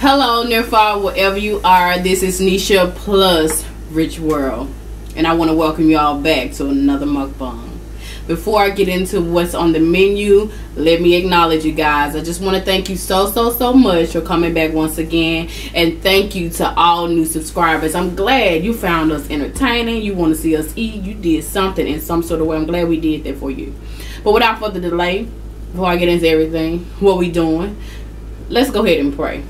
Hello, near far, wherever you are. This is Nishia plus Rich World, and I want to welcome you all back to another mukbang. Before I get into what's on the menu, let me acknowledge you guys. I just want to thank you so, so, so much for coming back once again. And thank you to all new subscribers. I'm glad you found us entertaining. You want to see us eat. You did something in some sort of way. I'm glad we did that for you. But without further delay, before I get into everything, what we doing, let's go ahead and pray.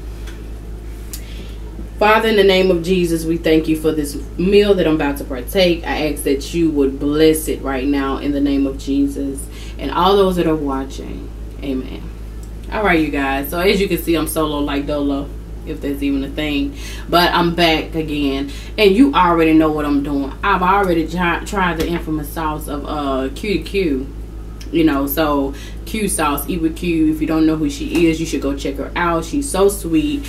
Father, in the name of Jesus, we thank you for this meal that I'm about to partake. I ask that you would bless it right now in the name of Jesus and all those that are watching. Amen. All right, you guys. So as you can see, I'm solo like Dolo, if that's even a thing. But I'm back again, and you already know what I'm doing. I've already tried the infamous sauce of uh Que Que. You know, so Que sauce, eat with Que. If you don't know who she is, you should go check her out. She's so sweet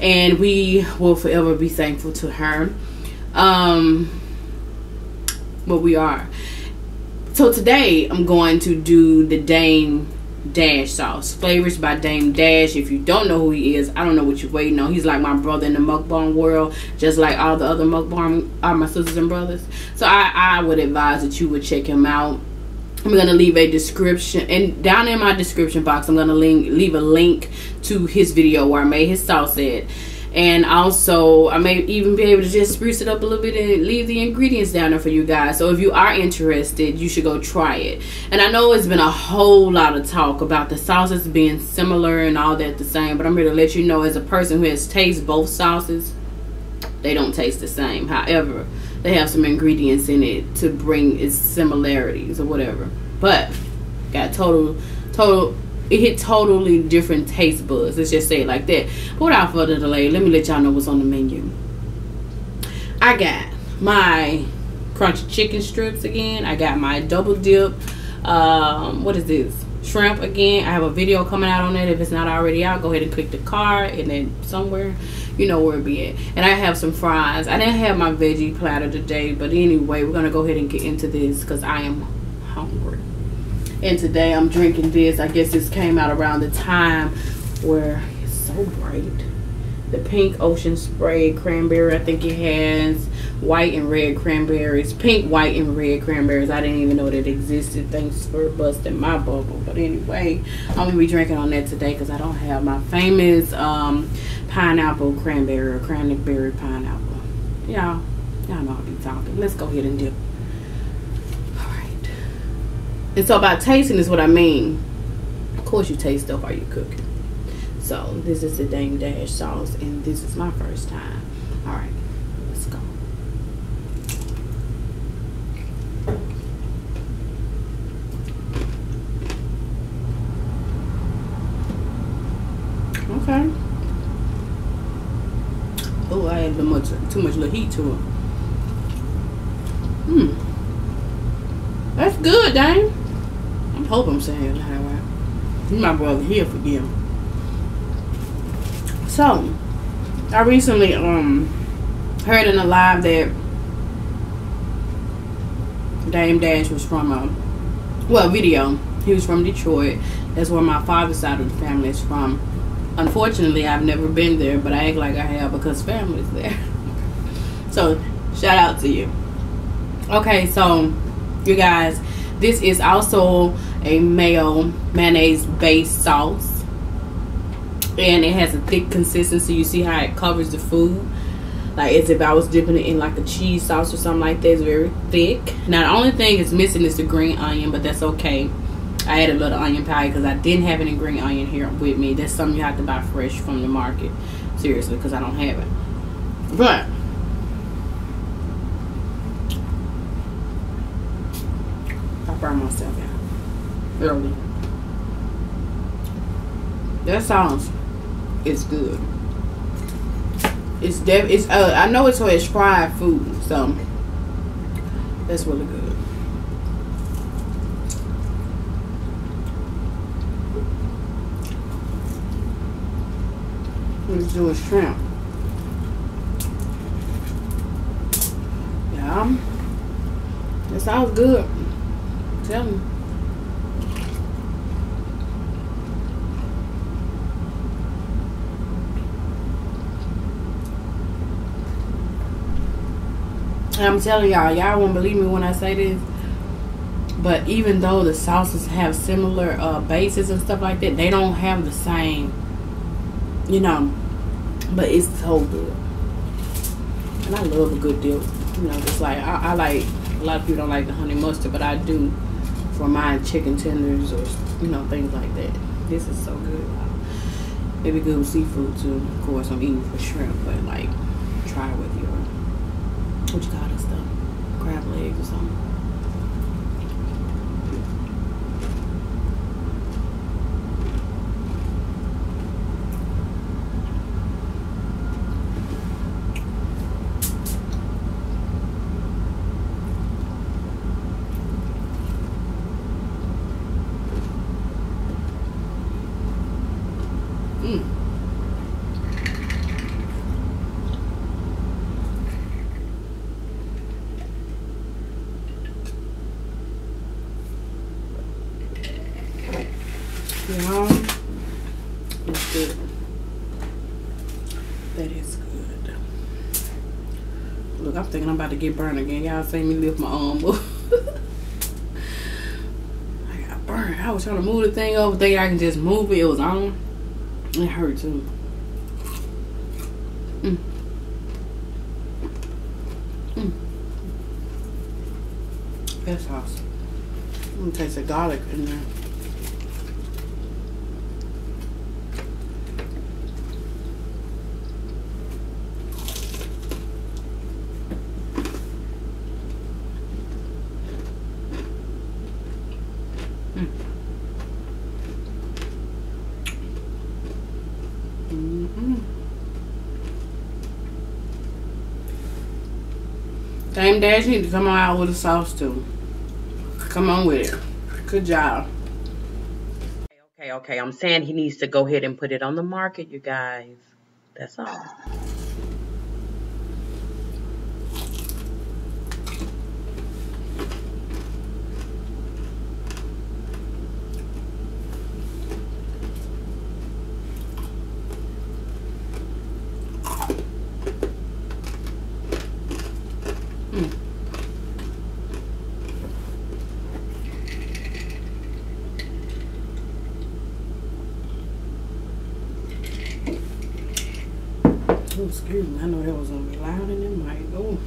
and we will forever be thankful to her um but we are. So today i'm going to do the Dame Dash sauce. Flavas by Dame Dash. If you don't know who he is i don't know what you're waiting on. He's like my brother in the mukbang world just like all the other mukbang are my sisters and brothers. So i i would advise that you would check him out I'm gonna leave a description and down in my description box I'm gonna link leave a link to his video where I made his sauce at. And also I may even be able to just spruce it up a little bit and leave the ingredients down there for you guys. So if you are interested you should go try it. And I know it's been a whole lot of talk about the sauces being similar and all that the same but I'm here to let you know as a person who has tasted both sauces they don't taste the same. However they have some ingredients in it to bring its similarities or whatever. But got total total it hit totally different taste buds. Let's just say it like that. But without further delay, let me let y'all know what's on the menu. I got my crunchy chicken strips again. I got my double dip. Um, what is this? Shrimp again. I have a video coming out on that. If it's not already out, go ahead and click the card and then somewhere you know where it be at. And I have some fries. I didn't have my veggie platter today, but anyway, we're gonna go ahead and get into this because I am hungry. And today I'm drinking this. I guess this came out around the time where it's so bright. The pink ocean spray cranberry. I think it has white and red cranberries. Pink, white, and red cranberries. I didn't even know that existed. Thanks for busting my bubble. But anyway, I'm going to be drinking on that today because I don't have my famous um, pineapple cranberry or cranberry pineapple. Y'all, y'all know I'll be talking. Let's go ahead and dip. Alright. And so about tasting is what I mean. Of course you taste stuff while you're cooking. So this is the Dame Dash sauce and this is my first time. Alright, let's go. Okay. Oh, I added much, too much little heat to it. Hmm. That's good, Dane. I hope I'm saying that right. My brother here forgive me. So, I recently um heard in a live that Dame Dash was from a well video. He was from Detroit. That's where my father's side of the family is from. Unfortunately, I've never been there, but I act like I have because family's there. so, shout out to you. Okay, so you guys, this is also a mayo mayonnaise based sauce. And it has a thick consistency. You see how it covers the food? Like as if I was dipping it in like a cheese sauce or something like that. It's very thick. Now the only thing it's missing is the green onion, but that's okay. I added a little onion powder because I didn't have any green onion here with me. That's something you have to buy fresh from the market. Seriously, because I don't have it. But I burned myself out early. That sounds it's good. It's def it's uh I know it's for it's fried food, so that's really good. Let's do a shrimp. Yeah. It sounds good. Tell me. I'm telling y'all, y'all won't believe me when I say this. But even though the sauces have similar uh, bases and stuff like that, they don't have the same you know. But it's so good. And I love a good dip. You know, just like, I, I like, a lot of people don't like the honey mustard, but I do for my chicken tenders or, you know, things like that. This is so good. Maybe good with seafood too. Of course, I'm eating for shrimp, but like, try it with your, what you call this stuff? Crab legs or something. Y'all, it's good. That is good. Look, I'm thinking I'm to get burned again. Y'all see me lift my arm up. I got burned. I was trying to move the thing over, thinking I can just move it. It was on. It hurt too. Mm. Mm. That's awesome. I'm gonna taste the garlic in there. Dame Dash need to come on out with a sauce too. Come on with it. Good job. Okay, okay. I'm saying he needs to go ahead and put it on the market, you guys. That's all. Excuse me. I know that was gonna be loud in the mic. Oh.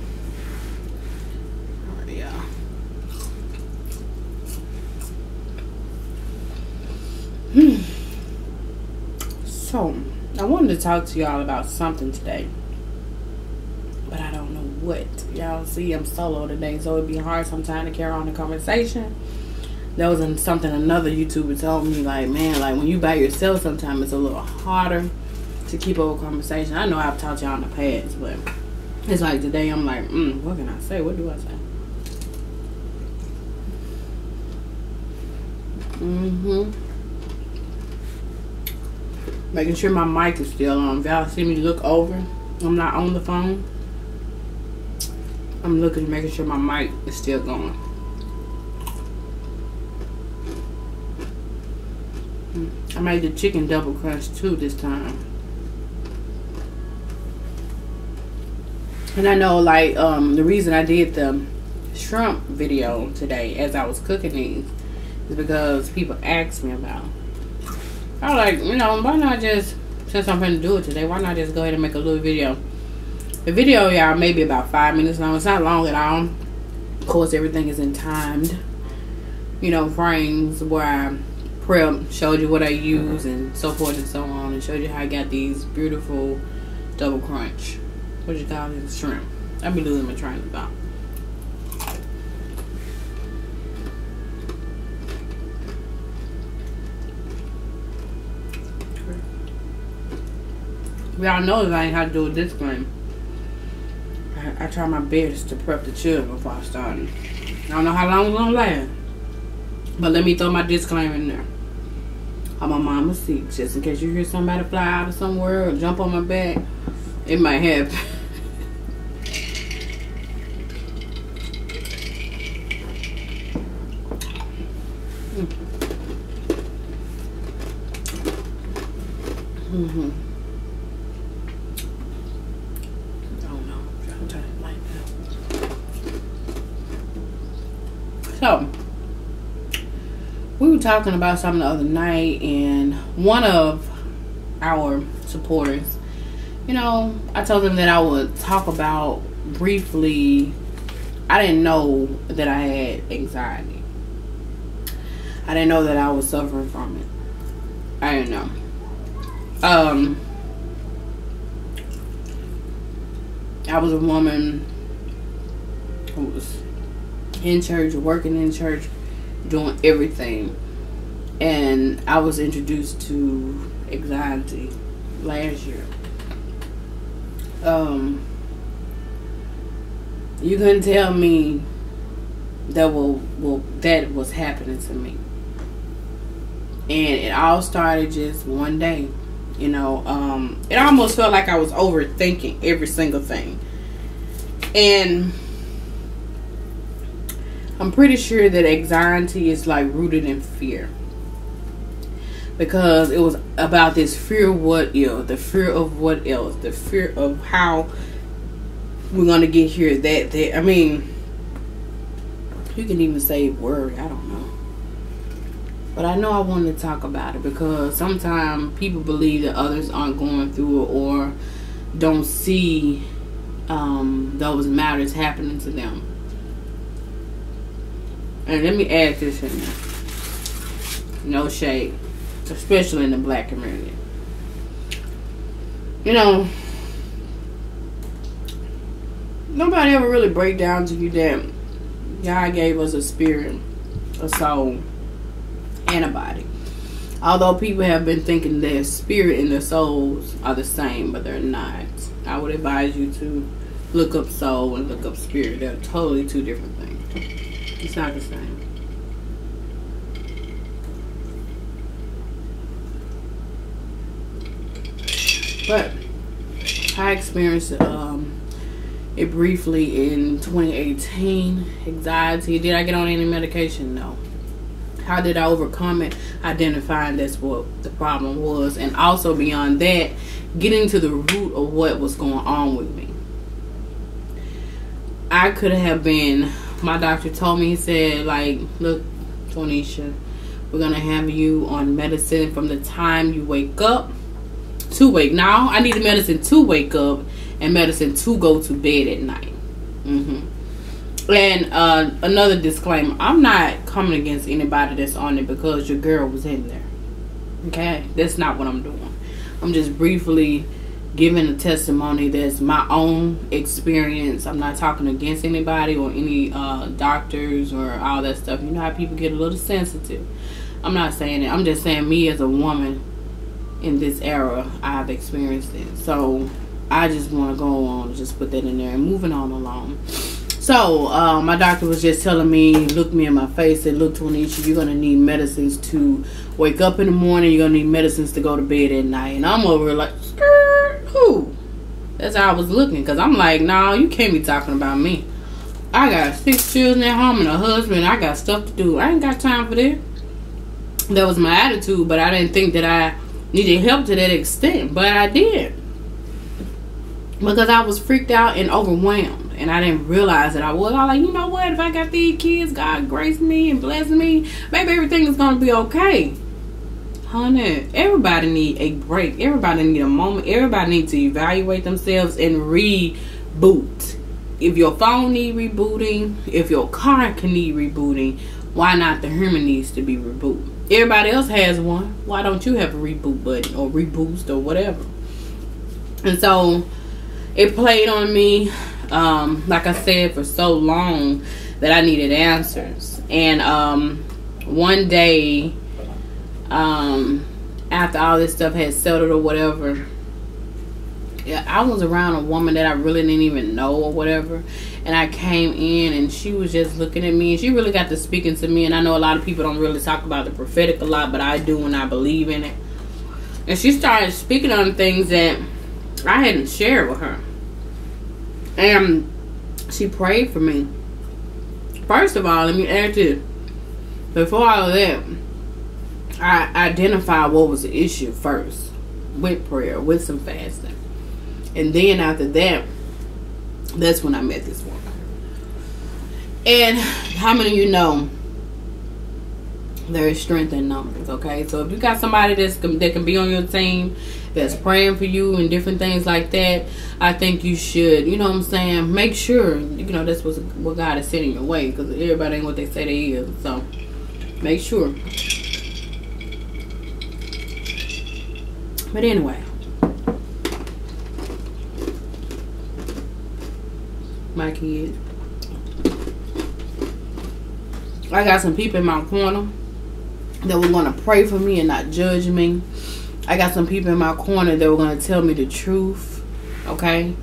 Alright, y'all. Hmm. So, I wanted to talk to y'all about something today. But I don't know what. Y'all see, I'm solo today, so it'd be hard sometimes to carry on the conversation. That was something another YouTuber told me, like, man, like when you by yourself, sometimes it's a little harder to keep up a conversation. I know I've taught y'all in the past, but it's like today I'm like, mm, what can I say? What do I say? Mm-hmm. Making sure my mic is still on. If y'all see me look over, I'm not on the phone. I'm looking, making sure my mic is still going. I made the chicken double crunch too this time. And I know like um the reason I did the shrimp video today as I was cooking these is because people asked me about. I was like, you know, why not just since I'm gonna do it today, why not just go ahead and make a little video? The video, y'all, maybe about five minutes long. It's not long at all. Of course, everything is in timed, you know, frames where I prep, showed you what I use and so forth and so on, and showed you how I got these beautiful double crunch. What you call it? Shrimp. I be losing my train of thought. Y'all know that I ain't how to do a disclaimer. I, I try my best to prep the children before I start. I don't know how long it's gonna last. But let me throw my disclaimer in there. I'm a mama seat, just in case you hear somebody fly out of somewhere or jump on my back. It might happen. Mm-hmm. That. So, we were talking about something the other night, and one of our supporters, you know, I told them that I would talk about briefly. I didn't know that I had anxiety. I didn't know that I was suffering from it. I didn't know. Um, I was a woman who was in church, working in church, doing everything. And I was introduced to anxiety last year. Um, you couldn't tell me that will that was happening to me. And it all started just one day. You know, um, it almost felt like I was overthinking every single thing. And I'm pretty sure that anxiety is like rooted in fear. Because it was about this fear of what else, the fear of what else, the fear of how we're gonna get here. That that I mean, you can even say worry. I don't know, but I know I wanted to talk about it because sometimes people believe that others aren't going through it or don't see um, those matters happening to them. And let me add this in. No shade. Especially in the black community. You know, nobody ever really break down to you that God gave us a spirit, a soul, and a body. Although people have been thinking their spirit and their souls are the same, but they're not. I would advise you to look up soul and look up spirit. They're totally two different things. It's not the same. But I experienced um, it briefly in 2018. Anxiety. Did I get on any medication? No. How did I overcome it? Identifying that's what the problem was. And also beyond that, getting to the root of what was going on with me. I could have been my doctor told me, he said, like, look, Tonisha, we're going to have you on medicine from the time you wake up to wake. Now, I need medicine to wake up and medicine to go to bed at night. Mm-hmm. And uh, another disclaimer I'm not coming against anybody that's on it because your girl was in there. Okay? That's not what I'm doing. I'm just briefly giving a testimony that's my own experience. I'm not talking against anybody or any uh, doctors or all that stuff. You know how people get a little sensitive. I'm not saying it. I'm just saying me as a woman in this era, I've experienced it. So I just want to go on, just put that in there and moving on along. So uh, my doctor was just telling me, look me in my face, said, look, Tonisha, you're gonna need medicines to wake up in the morning. You're gonna need medicines to go to bed at night. And I'm over like, who? That's how I was looking, because I'm like, no, nah, you can't be talking about me. I got six children at home and a husband. I got stuff to do. I ain't got time for that. That was my attitude, but I didn't think that I needed help to that extent. But I did. Because I was freaked out and overwhelmed. And I didn't realize that I was. I was like, you know what? If I got these kids, God grace me and bless me, maybe everything is to be okay honey everybody need a break everybody need a moment everybody need to evaluate themselves and reboot if your phone need rebooting if your car can need rebooting why not the human needs to be rebooted everybody else has one. Why don't you have a reboot button or reboost or whatever? And so it played on me um, like i said for so long that i needed answers. And um, one day um, after all this stuff had settled or whatever, I was around a woman that I really didn't even know or whatever. And I came in and she was just looking at me and she really got to speaking to me. And I know a lot of people don't really talk about the prophetic a lot, but I do and I believe in it. And she started speaking on things that I hadn't shared with her. And she prayed for me. First of all, let me add this. Before all of that, I identified what was the issue first with prayer, with some fasting. And then after that, that's when I met this woman. And how many of you know there is strength in numbers? Okay, so if you got somebody that's that can be on your team, that's praying for you and different things like that, I think you should, you know what I'm saying, make sure, you know, that's what, what God is sending your way because everybody ain't what they say they is. So make sure. But anyway. My. I got some people in my corner that were going to pray for me and not judge me. I got some people in my corner that were going to tell me the truth. Okay?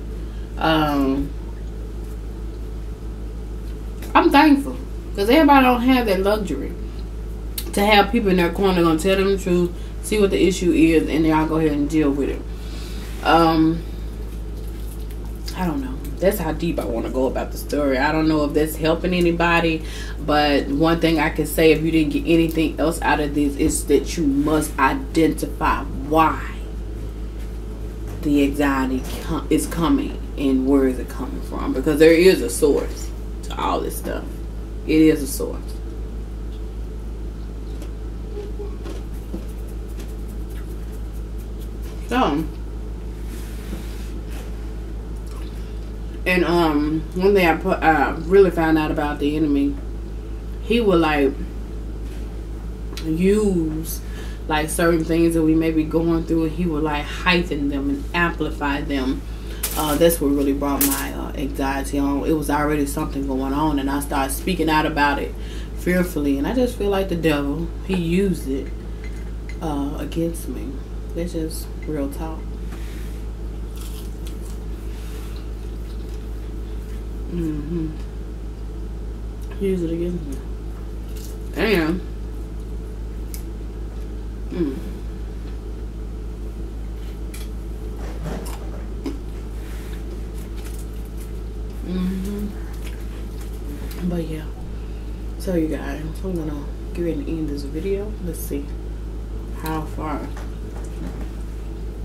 Um, I'm thankful because everybody don't have that luxury to have people in their corner going to tell them the truth, see what the issue is, and then I'll go ahead and deal with it. Um, I don't know that's how deep I want to go about the story. I don't know if that's helping anybody, but one thing I can say if you didn't get anything else out of this is that you must identify why the anxiety is coming and where is it coming from because there is a source to all this stuff. It is a source. So, And um, one thing I put, really found out about the enemy, he would like use like certain things that we may be going through, and he would like heighten them and amplify them. Uh, that's what really brought my uh, anxiety on. It was already something going on, and I started speaking out about it fearfully. And I just feel like the devil, he used it uh, against me. It's just real talk. Mm-hmm. Use it again. Damn. Mm. Mm-hmm. But yeah. So you guys, I'm gonna get ready to end this video. Let's see how far.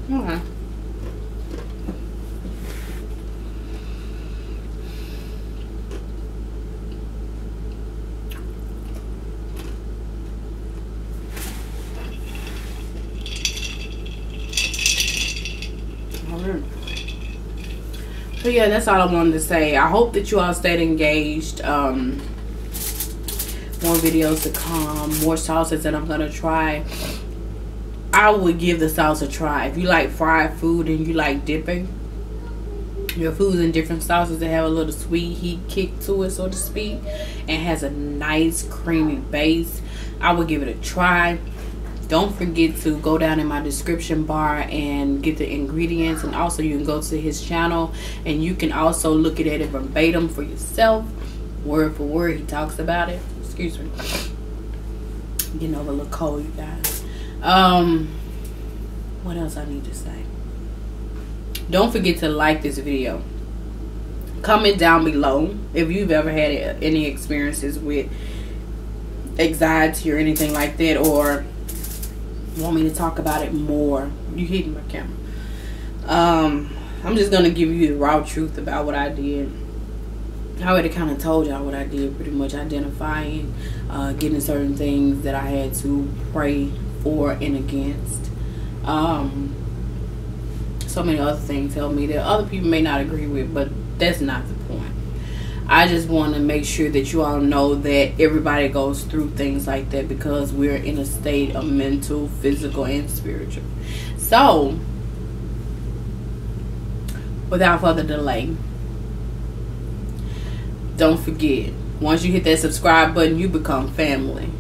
Okay. So yeah, that's all I wanted to say. I hope that you all stayed engaged. Um, more videos to come, more sauces that I'm gonna try. I would give the sauce a try. If you like fried food and you like dipping your foods in different sauces that have a little sweet heat kick to it, so to speak, and has a nice creamy base, I would give it a try don't forget to go down in my description bar and get the ingredients and also you can go to his channel and you can also look at it verbatim for yourself word for word he talks about it. Excuse me. Getting over a little cold you guys. Um what else i need to say? Don't forget to like this video. Comment down below if you've ever had any experiences with anxiety or anything like that or want me to talk about it more, you hitting my camera. Um, I'm just gonna give you the raw truth about what I did. I already kind of told y'all what I did, pretty much identifying, uh, getting certain things that I had to pray for and against. Um, so many other things help me that other people may not agree with, but that's not the. I just want to make sure that you all know that everybody goes through things like that because we're in a state of mental, physical, and spiritual. So, without further delay, don't forget once you hit that subscribe button, you become family.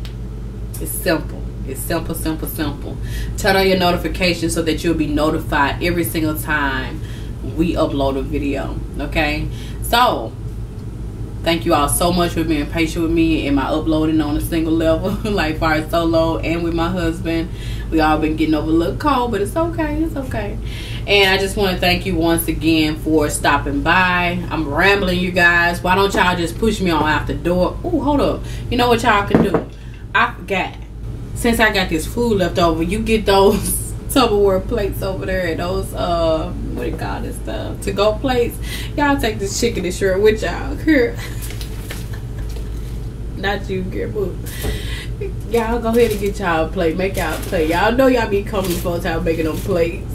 It's simple. It's simple, simple, simple. Turn on your notifications so that you'll be notified every single time we upload a video. Okay? So, Thank you all so much for being patient with me and my uploading on a single level, like far solo and with my husband. We all been getting over a little cold, but it's okay. It's okay. And I just want to thank you once again for stopping by. I'm rambling, you guys. Why don't y'all just push me on out the door? Oh, hold up. You know what y'all can do? I forgot. Since I got this food left over, you get those Tupperware plates over there and those uh what do you call this stuff to go plates. Y'all take this chicken and shrimp with y'all here. Not you, girl. Y'all go ahead and get y'all plate. Make y'all plate. Y'all know y'all be coming before time making them plates.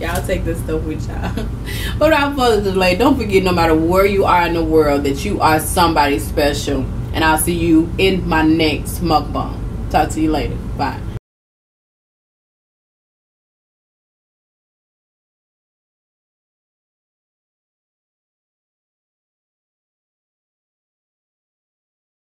Y'all take this stuff with y'all. but without further delay, don't forget no matter where you are in the world that you are somebody special. And I'll see you in my next mukbang. Talk to you later. Bye.